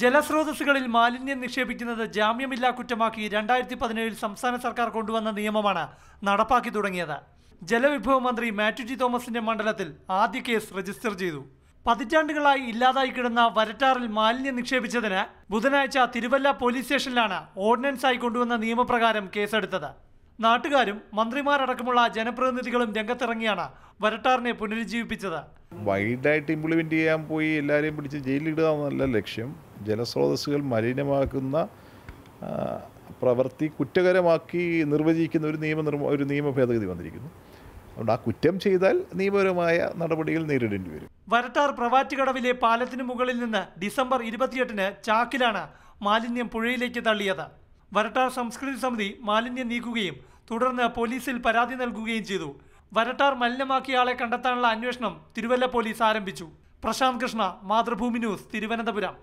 ജലസ്രോതസ്സുകളിൽ മാലിന്യം നിക്ഷേപിക്കുന്നത് ജാമ്യമില്ലാ കുറ്റമാക്കി രണ്ടായിരത്തി പതിനേഴിൽ സംസ്ഥാന സർക്കാർ കൊണ്ടുവന്ന നിയമമാണ് നടപ്പാക്കി തുടങ്ങിയത്. ജലവിഭവ മന്ത്രി ടി തോമസിന്റെ മണ്ഡലത്തിൽ ആദ്യ കേസ് രജിസ്റ്റർ ചെയ്തു. പതിറ്റാണ്ടുകളായി ഇല്ലാതായി കിടന്ന വരട്ടാറിൽ മാലിന്യം നിക്ഷേപിച്ചതിന് ബുധനാഴ്ച തിരുവല്ല പോലീസ് സ്റ്റേഷനിലാണ് ഓർഡിനൻസായി കൊണ്ടുവന്ന നിയമപ്രകാരം കേസെടുത്തത്. നാട്ടുകാരും മന്ത്രിമാരടക്കമുള്ള ജനപ്രതിനിധികളും രംഗത്തിറങ്ങിയാണ് വരട്ടാറിനെ പുനരുജ്ജീവിപ്പിച്ചത്. വൈഡായിട്ട് ഇംപ്ലിമെന്റ് ചെയ്യാൻ പോയി എല്ലാവരെയും പിടിച്ച് ജയിലിടുക എന്നല്ല ലക്ഷ്യം. ജലസ്രോതസ്സുകൾ മലിനമാക്കുന്ന പ്രവൃത്തി കുറ്റകരമാക്കി നിർവചിക്കുന്ന ഒരു നിയമ ഒരു നിയമ ഭേദഗതി വന്നിരിക്കുന്നു. അതുകൊണ്ട് ആ കുറ്റം ചെയ്താൽ നിയമപരമായ നടപടികൾ നേരിടേണ്ടി വരും. വരട്ടാർ പ്രവാറ്റുകടവിലെ പാലത്തിന് മുകളിൽ നിന്ന് ഡിസംബർ ഇരുപത്തിയെട്ടിന് ചാക്കിലാണ് മാലിന്യം പുഴയിലേക്ക് തള്ളിയത്. വരട്ടാർ സംസ്കൃതി സമിതി മാലിന്യം നീക്കുകയും തുടർന്ന് പോലീസിൽ പരാതി നൽകുകയും ചെയ്തു. വരട്ടാർ മലിനമാക്കിയ ആളെ കണ്ടെത്താനുള്ള അന്വേഷണം തിരുവല്ല പോലീസ് ആരംഭിച്ചു. പ്രശാന്ത് കൃഷ്ണ മാതൃഭൂമി ന്യൂസ് തിരുവനന്തപുരം.